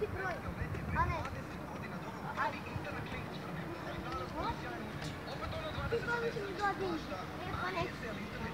Ты помнишь, не